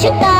читать.